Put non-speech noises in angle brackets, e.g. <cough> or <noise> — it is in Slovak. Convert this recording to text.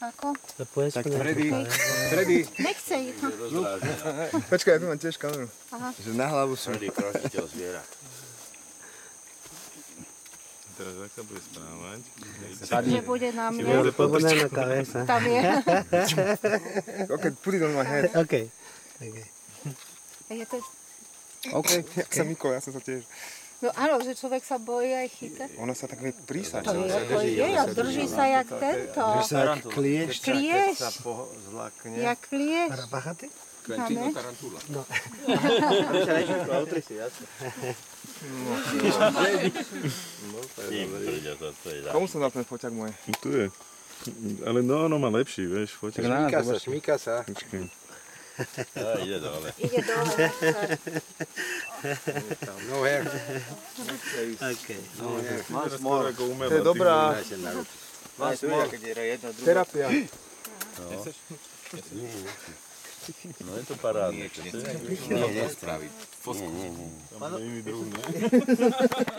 Ako? Tak. Freddy, Freddy, Nechce ich. počkaj, ja tu mám tiež kameru. Aha. Že na hlavu sú. Prvý kročiteľ zvierat. Teraz aká bude správať? Že bude na Bude mne. pohodlná na kabeza. Tam je. <laughs> Okay, put it on my head. OK. okay. je to, OK, jak sa Miko, ja som sa tiež. No áno, že človek sa bojí aj chytať. Ona sa tak vie prísať. To je, to je, a drží sa jak tento. Klieš. Klieš. Keď sa po zlakne. Jak klieš. Rabachaty? <laughs> To, to je Komu som dal ten foťak môj? Tu je. Ale no, ono má lepší, vieš, foťak. Šmíka sa, šmíka sa. Počkaj. <laughs> A ide dole. Ide dole. <laughs> No her. OK. Teraz to ako umelá. To je dobrá Má smol. Keď je jedno druhé. terapia. No je to parádne. Nie. Nie, nie, nie. Tam je iný druh, ne? <laughs>